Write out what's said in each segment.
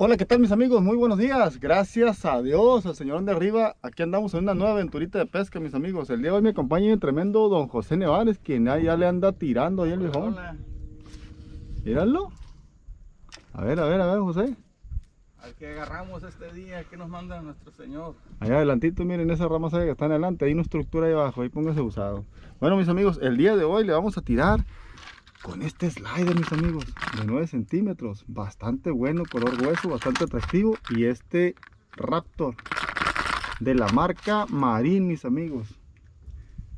Hola, ¿qué tal mis amigos? Muy buenos días. Gracias a Dios, al Señor de arriba. Aquí andamos en una nueva aventurita de pesca, mis amigos. El día de hoy me acompaña el tremendo don José Nevares, quien ya le anda tirando ahí el viejón. Míralo. A ver, a ver, a ver, José. Al que agarramos este día, que nos manda nuestro Señor. Allá adelantito, miren esa rama que está en adelante. Hay una estructura ahí abajo, ahí póngase usado. Bueno, mis amigos, el día de hoy le vamos a tirar con este slider, mis amigos, de 9 centímetros. Bastante bueno, color hueso, bastante atractivo. Y este Raptor de la marca Marín, mis amigos.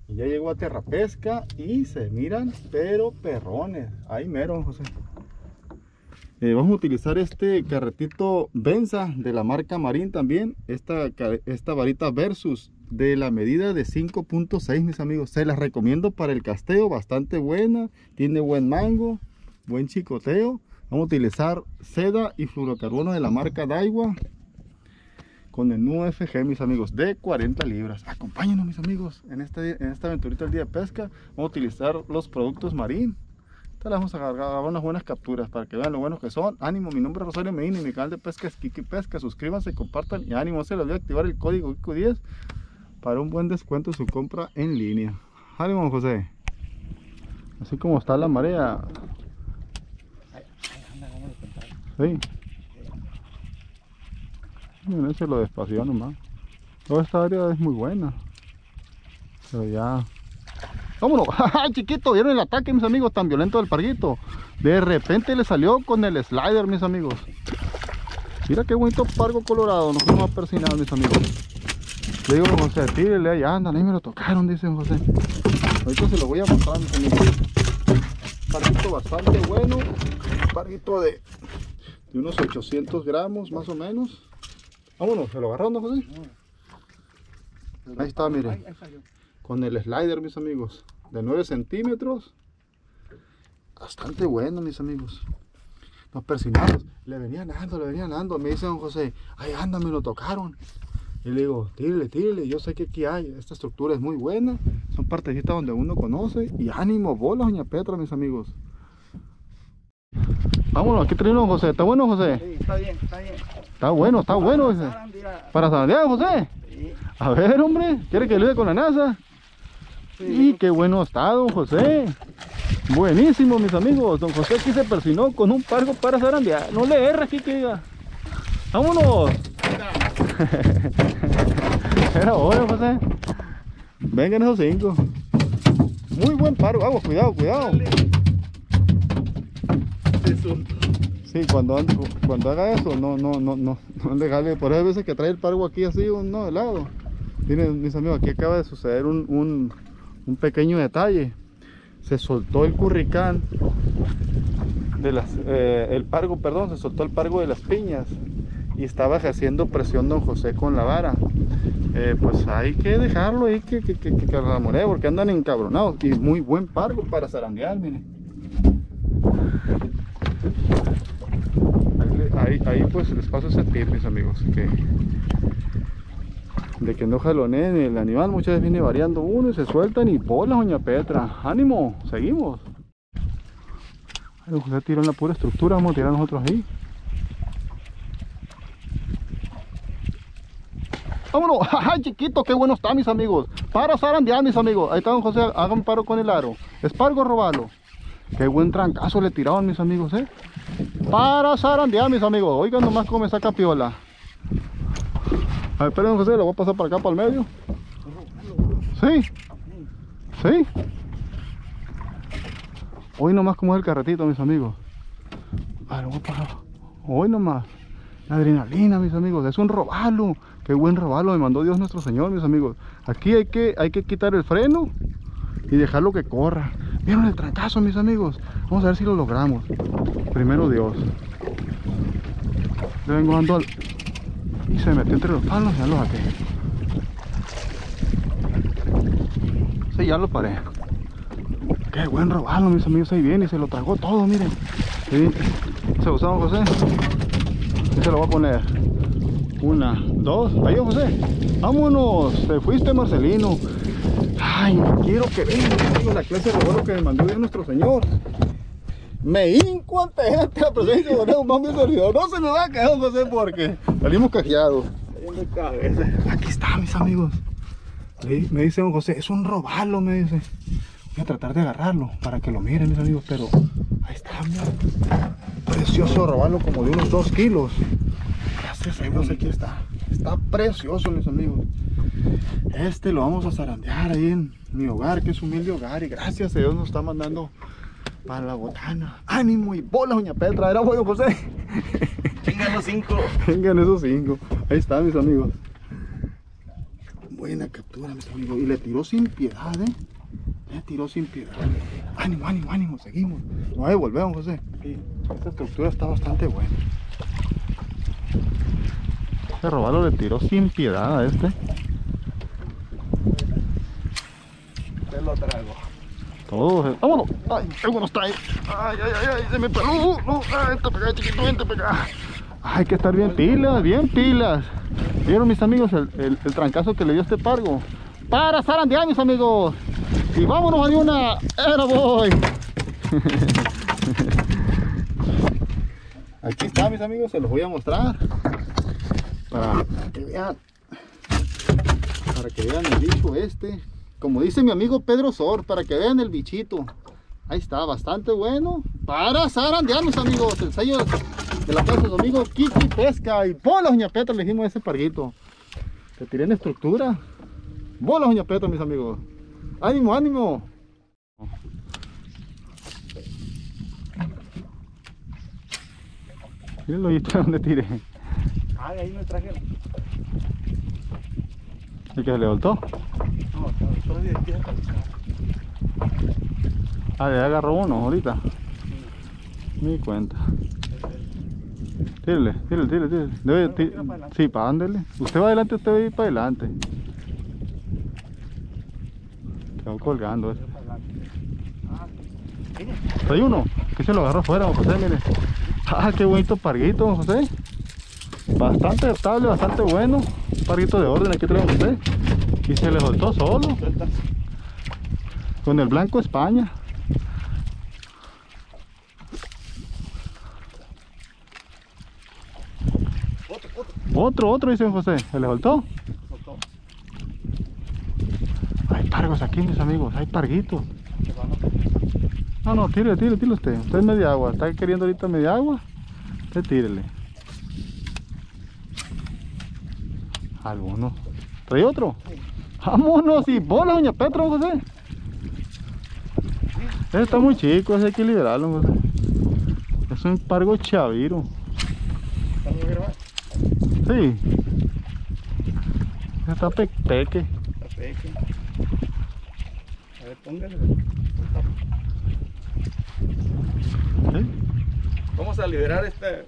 Y ya llegó a Tierra Pesca y se miran, pero perrones. Ahí mero, José. Eh, vamos a utilizar este carretito Benza de la marca Marín también. Esta, esta varita Versus de la medida de 5.6 mis amigos. Se las recomiendo para el casteo. Bastante buena. Tiene buen mango. Buen chicoteo. Vamos a utilizar seda y fluorocarbono de la marca Daiwa. Con el UFG mis amigos de 40 libras. Acompáñenos mis amigos en esta, en esta aventurita del día de pesca. Vamos a utilizar los productos Marín te vamos a agarrar unas buenas capturas para que vean lo buenos que son. Ánimo, mi nombre es Rosario Medina y mi canal de pesca es Kiki Pesca. Suscríbanse, compartan y ánimo, se les voy a activar el código KIKU10 para un buen descuento en su compra en línea. Ánimo, José. Así como está la marea. Sí. Miren, se lo despació nomás. Toda esta área es muy buena. Pero ya Vámonos, chiquito, vieron el ataque mis amigos tan violento del parguito. De repente le salió con el slider mis amigos. Mira qué bonito pargo colorado, nos fuimos a persinar mis amigos. Le digo a José, tírele ahí andan, ahí me lo tocaron, dice José. Ahorita se lo voy a mostrar mis amigos. Parguito bastante bueno, parguito de, de unos 800 gramos más o menos. Vámonos, se lo agarró, ¿no, José? Ahí está, mire con el slider mis amigos de 9 centímetros bastante bueno mis amigos nos persinamos le venían dando le venían dando me dice don José ay anda me lo tocaron y le digo tírele tírele yo sé que aquí hay esta estructura es muy buena son partecitas donde uno conoce y ánimo bola doña Petra mis amigos vámonos aquí tenemos José está bueno José sí, está bien está bien está bueno está bueno para Santiago José a ver hombre quiere que dé con la NASA y qué bueno está, don José. Buenísimo, mis amigos. Don José aquí se persinó con un pargo para zarandear. No le erra aquí que diga. ¡Vámonos! Era José. Vengan esos cinco. Muy buen pargo. Vamos, cuidado, cuidado. Sí, cuando, cuando haga eso, no, no, no, no, no dejarle. Por eso veces que trae el pargo aquí así, no de lado. Miren, mis amigos, aquí acaba de suceder un, un un pequeño detalle se soltó el curricán de las eh, el pargo perdón se soltó el pargo de las piñas y estaba haciendo presión don José con la vara eh, pues hay que dejarlo ahí que, que, que porque andan encabronados y muy buen pargo para zarandear miren ahí, ahí, pues les paso ese tip mis amigos de que no jaloneen el animal muchas veces viene variando uno y se sueltan y bola doña Petra. Ánimo seguimos. José tiró en la pura estructura vamos a tirar nosotros ahí vámonos ¡ay chiquito qué bueno está mis amigos para zarandear mis amigos ahí está don José hagan paro con el aro espargo robalo qué buen trancazo le tiraban mis amigos eh para zarandear mis amigos oigan nomás cómo me saca piola a ver, esperen José, lo voy a pasar para acá, para el medio. Sí. Sí. Hoy nomás como es el carretito, mis amigos. A ver, voy a pasar. Hoy nomás. Adrenalina, mis amigos. Es un robalo. Qué buen robalo me mandó Dios nuestro Señor, mis amigos. Aquí hay que, hay que quitar el freno y dejarlo que corra. ¿Vieron el trancazo, mis amigos? Vamos a ver si lo logramos. Primero Dios. Yo vengo dando al, y se metió entre los palos ya lo saqué sí ya lo paré qué buen robalo mis amigos ahí viene se lo tragó todo miren se usó José se lo voy a poner una, dos, ahí José vámonos, te fuiste Marcelino ay, quiero que vean la clase de robalo que me mandó Dios nuestro Señor Me hinco ante la presencia de mami servidor. No se me va a caer, José, porque salimos cajeados. Aquí está, mis amigos. Me dice don José, es un robalo, me dice. Voy a tratar de agarrarlo para que lo miren, mis amigos, pero ahí está, mira. Precioso robalo, como de unos 2 kilos. Gracias a Dios, aquí está. Está precioso, mis amigos. Este lo vamos a zarandear ahí en mi hogar, que es humilde hogar. Y gracias a Dios nos está mandando para la botana. Ánimo y bola, doña Petra. Era bueno, José. Vengan los cinco. Vengan esos cinco. Ahí está, mis amigos. Buena captura, mis amigos. Y le tiró sin piedad, ¿eh? Le tiró sin piedad. Ánimo, ánimo, ánimo. Seguimos. No devolvemos, José. Esta estructura está bastante buena. Este robalo le tiró sin piedad a este. Te lo traigo. Todo, vámonos. Ay, está ahí. Ay, ay, ay, ay, se me peló. No, ay, vente para acá, chiquito, vente para acá. Hay que estar bien pilas, bien pilas. ¿Vieron mis amigos el, el, el trancazo que le dio este pargo? Para zarandear mis amigos. Y vámonos a una. Era voy. Aquí está mis amigos, se los voy a mostrar. Para que vean. Para que vean el bicho este. Como dice mi amigo Pedro Sor, para que vean el bichito. Ahí está, bastante bueno. Para zarandear mis amigos. El sello de la casa de amigo Kiki Pesca. Y bolas, doña Petra, le dijimos ese parguito. Se tiré en estructura. Bolas, doña Petra, mis amigos. Ánimo, ánimo. Miren lo visto donde tiré. Ay, ahí me traje. ¿Y que se le voltó? No, estoy de aquí. Ah, ya agarró uno ahorita. Mi cuenta. Tírale, tírale, tírale, tírale. Debe, ti- sí, para ándele. Usted va adelante, usted va a ir para adelante. Quedó colgando ese. Hay uno, que se lo agarró afuera, José, mire. Ah, qué bonito parguito, José. Bastante estable, bastante bueno. Un parguito de orden, aquí tenemos José. Y se le soltó solo. Con el blanco España. Otro, otro. Dice José. ¿Se le? Soltó. Aquí, mis amigos. Hay parguitos. No, no, tírele, tírele, tírele usted. Usted es media agua. ¿Está queriendo ahorita media agua? Usted tírele. Alguno. ¿Trae otro? Vámonos y bola, doña Petra, José. Ese está muy chico, ese hay que liberarlo, José. Es un pargo chaviro. Sí. Está pe peque. Está peque. A ver, póngale. Sí. Vamos a liberar este,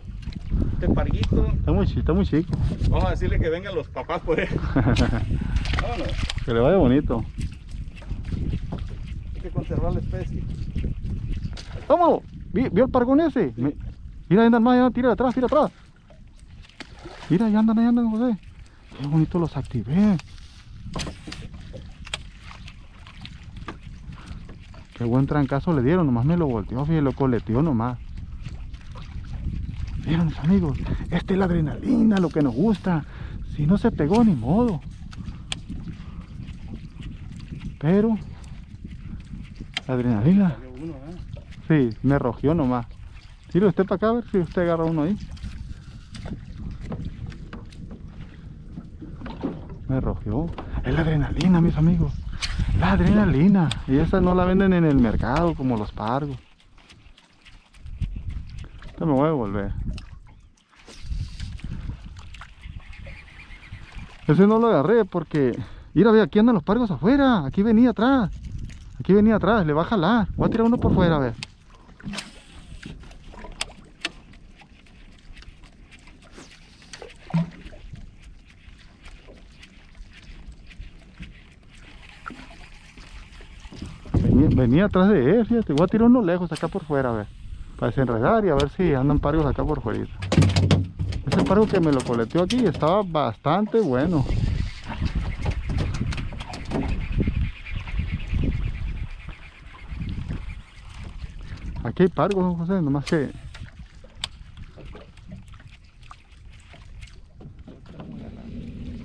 este parguito. Está muy, está muy chico. Vamos a decirle que vengan los papás por él. Vámonos. Que le vaya bonito. Hay que conservar la especie. ¡Vámonos! ¿Vi- ¿Vio el pargón ese? Mira, andan más, ya tira atrás, tira atrás. Mira, ahí andan, ahí andan, José. Qué bonito los activé. Qué buen trancazo le dieron, nomás me lo volteó, fíjate, lo coleteó nomás. Vieron mis amigos, esta es la adrenalina, lo que nos gusta. Si no se pegó, ni modo. Pero, la adrenalina. ¿eh? Sí, me rogió nomás. Tire usted para acá a ver si usted agarra uno ahí. Me rogió. Es la adrenalina, mis amigos. La adrenalina. Y esa no la venden en el mercado como los pargos. Esta me voy a devolver. Ese no lo agarré porque... Mira, ve, aquí andan los pargos afuera. Aquí venía atrás. Aquí venía atrás, le va a jalar. Voy a tirar uno por fuera, a ver. Venía, atrás de él, fíjate. Voy a tirar uno lejos acá por fuera, a ver. Para desenredar y a ver si andan pargos acá por fuera. Ese pargo que me lo coleteó aquí estaba bastante bueno. Aquí hay pargos, don José, nomás que...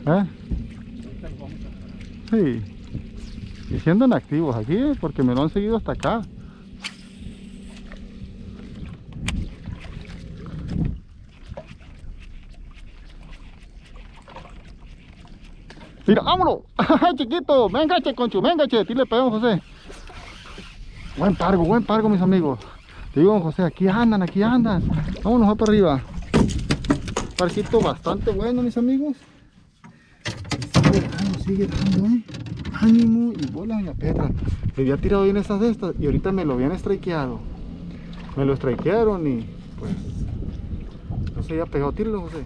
¿Eh? Sí. Si andan activos aquí, porque me lo han seguido hasta acá. Mira, vámonos. ¡Ay, chiquito! Venga, che, conchu, venga, che. Dile peón, José. Buen pargo, buen pargo, mis amigos. Te digo, José, aquí andan, aquí andan. Vámonos, va para arriba. Parquito bastante bueno, mis amigos. Sigue dando, sigue dando, eh. Ánimo y bola, doña Petra. Le había tirado bien esas de estas y ahorita me lo habían strikeado. Me lo strikearon y pues no se había pegado. Tíralo, José.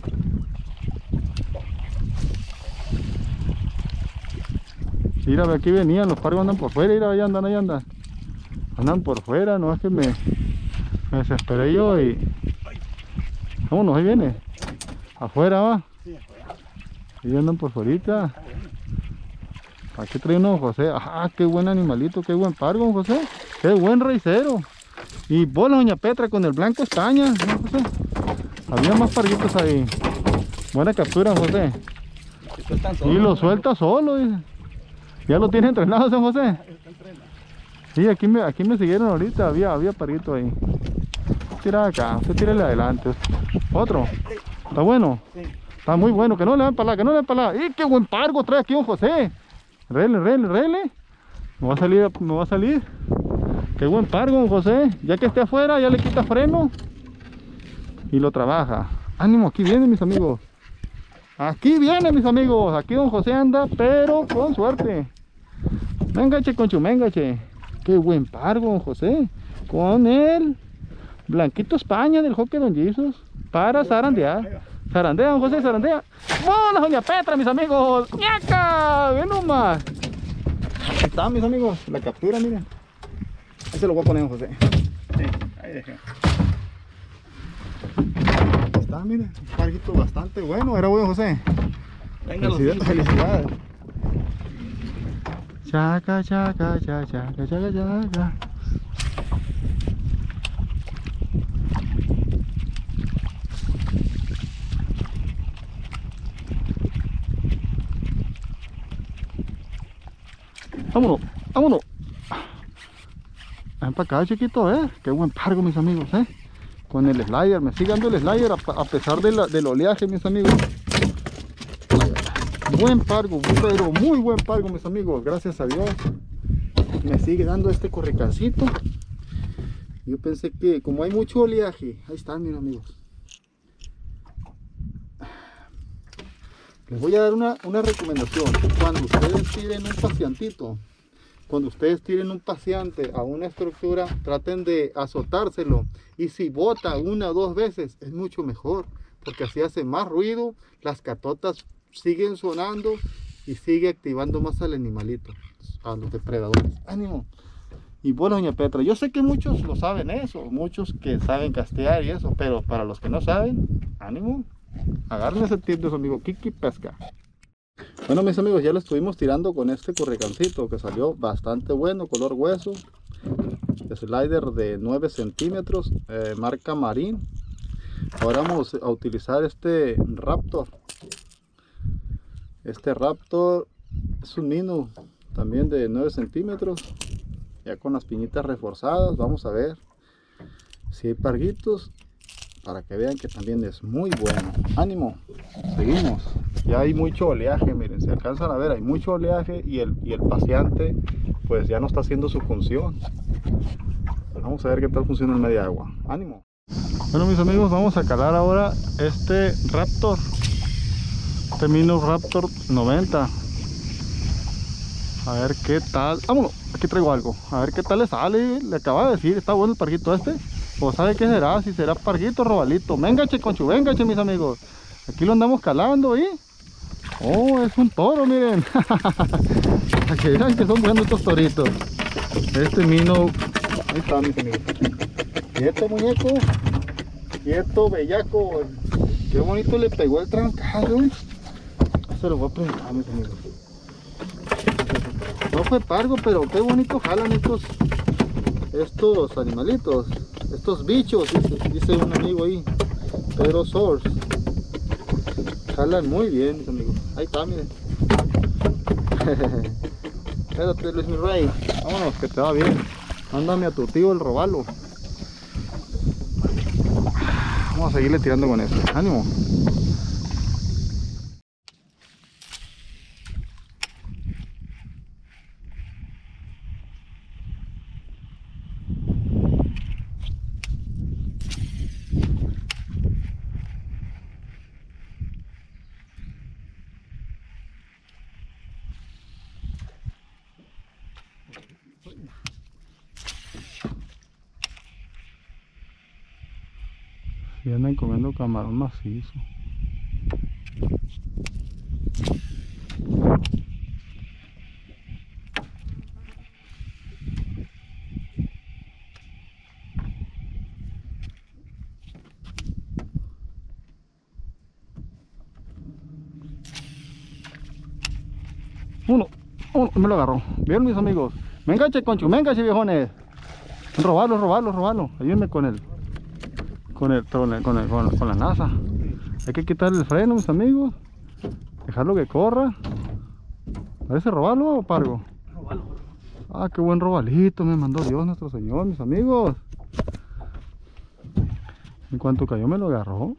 Mira, aquí venían, los pargos andan por fuera, mira, ahí andan, ahí andan. Andan por fuera, no es que me, me desesperé yo y... Vámonos, ahí viene. Afuera va. Sí, afuera. Ahí andan por fuera. Aquí trae uno José. Ah, qué buen animalito, qué buen pargo, don José. Qué buen raicero. Y bola, doña Petra, con el blanco estaña, ¿no, José? Había más parguitos ahí. Buena captura, José. Y lo suelta solo, dice. Ya lo tiene entrenado, San José. Sí, aquí me, aquí me siguieron ahorita, había, había parguito ahí. Tira acá, usted tírale adelante. Otro. Está bueno. Sí. Está muy bueno, que no le den para que no le den para ¡Y qué buen pargo trae aquí don José! Rele, rele, rele. Me va a salir, me va a salir. Qué buen pargo don José. Ya que esté afuera, ya le quita freno. Y lo trabaja. Ánimo, aquí viene mis amigos. Aquí viene mis amigos. Aquí don José anda, pero con suerte. Venga, che, conchu, venga, che. Qué buen pargo don José. Con el Blanquito España del Hockey Don Jesus. Para zarandear. Zarandea, don José, zarandea. ¡Vámonos, doña Petra, mis amigos! ¡Ñaca! ¡Ven nomás! Ahí está, mis amigos. La captura, miren. Ahí se lo voy a poner, don José. Sí, ahí dejé. Ahí está, miren. Un parguito bastante bueno. Era bueno, José. Venga, los Felicidades. felicidades. Chaca, chaca, chaca, chaca, chaca, chaca. Vámonos, vámonos. Ven para acá, chiquito, eh. Qué buen pargo, mis amigos, eh. Con el slider, me sigue dando el slider a, pesar de la- del oleaje, mis amigos. Buen pargo, pero muy buen pargo, mis amigos. Gracias a Dios. Me sigue dando este corricancito. Yo pensé que como hay mucho oleaje, ahí están, mis amigos. Les voy a dar una, una recomendación. Cuando ustedes tiren un cuando ustedes tiren un paciente a una estructura, traten de azotárselo. Y si bota una o dos veces, es mucho mejor. Porque así hace más ruido, las catotas siguen sonando y sigue activando más al animalito, a los depredadores. ¡Ánimo! Y bueno, doña Petra, yo sé que muchos lo saben eso, muchos que saben castear y eso, pero para los que no saben, ánimo, agarren ese tip de su amigo Kiki Pesca. Bueno, mis amigos, ya lo estuvimos tirando con este corricancito que salió bastante bueno, color hueso, slider de 9 centímetros, eh, marca Marín. Ahora vamos a utilizar este Raptor. Este Raptor es un Mino también de 9 centímetros, ya con las piñitas reforzadas. Vamos a ver si hay parguitos para que vean que también es muy bueno. Ánimo, seguimos. Ya hay mucho oleaje, miren, se alcanzan a ver, hay mucho oleaje y el, y el paseante pues ya no está haciendo su función. Vamos a ver qué tal funciona en media agua. Ánimo. Bueno mis amigos, vamos a calar ahora este Raptor. Este Mino Raptor 90. A ver qué tal. Vámonos, aquí traigo algo. A ver qué tal le sale. Le acaba de decir, está bueno el parguito este. O sabe qué será, si será parguito o robalito. Venga, che, conchu, venga, che, mis amigos. Aquí lo andamos calando, ¿y? Oh, es un toro, miren. Que vean que son buenos estos toritos. Este mino. Ahí está, mis amigos. Quieto, muñeco. Quieto, bellaco. Qué bonito le pegó el trancazo, ¿eh? Se lo voy a presentar, mis amigos. No fue pargo, pero qué bonito jalan estos, estos animalitos. Estos bichos, dice, un amigo ahí, Pedro Source. Jalan muy bien, mis amigos. Ahí está, miren. Espérate, Luis mi rey. Vámonos, que te va bien. Mándame a tu tío el robalo. Vamos a seguirle tirando con esto. Ánimo. Y andan comiendo camarón macizo. Uno, uno, me lo agarró. Bien, mis amigos. Me enganche, concho, me enganche, viejones. Robalo, robalo, robalo. Ayúdenme con él con, el, con, el, con, el, con, la NASA. Hay que quitarle el freno, mis amigos. Dejarlo que corra. ¿Parece robarlo o pargo? Ah, qué buen robalito me mandó Dios nuestro Señor, mis amigos. En cuanto cayó me lo agarró.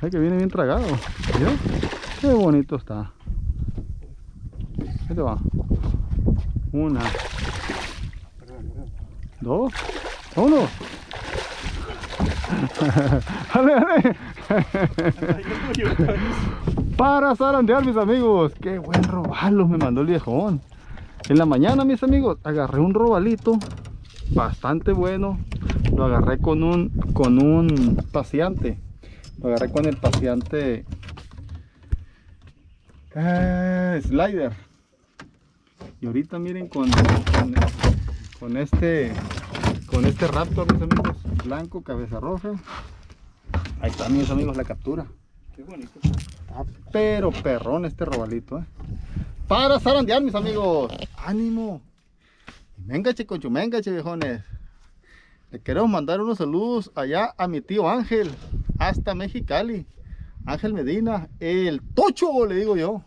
Ay, que viene bien tragado. ¿Mira? Qué bonito está. Ahí te va. Una. Dos. Uno. dale, dale. Para zarandear, mis amigos. Qué buen robalo me mandó el viejón. En la mañana, mis amigos, agarré un robalito bastante bueno. Lo agarré con un con un paseante. Lo agarré con el paseante eh, slider. Y ahorita miren con, con este con este raptor, mis amigos, blanco, cabeza roja. Ahí está, mis amigos, la captura. Qué bonito. Está pero perrón este robalito, eh. Para zarandear, mis amigos. ¡Ánimo! Venga, chiconcho, venga, viejones. Le queremos mandar unos saludos allá a mi tío Ángel, hasta Mexicali. Ángel Medina, el tocho, le digo yo.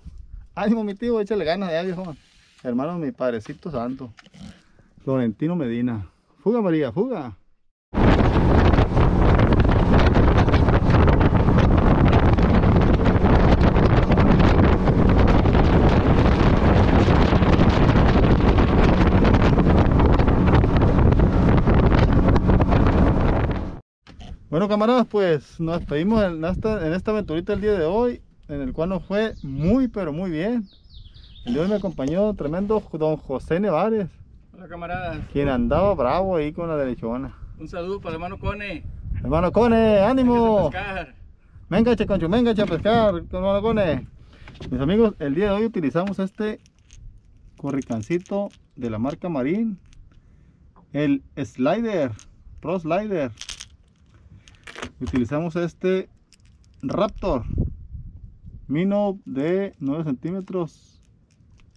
Ánimo, mi tío, échale ganas allá, viejón. Hermano, mi padrecito santo. Florentino Medina. Fuga, María, fuga. Bueno camaradas, pues nos despedimos en esta, en esta aventurita el día de hoy, en el cual nos fue muy pero muy bien. El día de hoy me acompañó tremendo don José Nevares, Hola camaradas. quien andaba bravo ahí con la derechona. Un saludo para el hermano Cone. Hermano Cone, ánimo. Venga, concho, venga a pescar, hermano Cone. Mis amigos, el día de hoy utilizamos este corricancito de la marca Marín, el Slider, Pro Slider. Utilizamos este Raptor, Mino de 9 centímetros,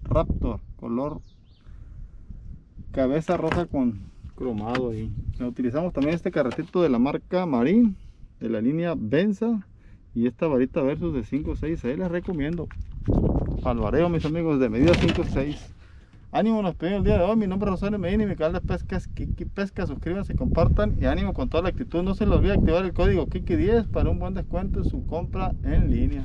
Raptor, color cabeza roja con cromado ahí. Utilizamos también este carretito de la marca Marín, de la línea Benza. Y esta varita versus de 5 6, ahí les recomiendo. Alvareo, mis amigos, de medida 5 6. Ánimo, nos pedimos el día de hoy. Mi nombre es Rosario Medina y mi canal de pescas Kiki Pesca. Suscríbanse, compartan y ánimo con toda la actitud. No se les olvide activar el código Kiki10 para un buen descuento en su compra en línea.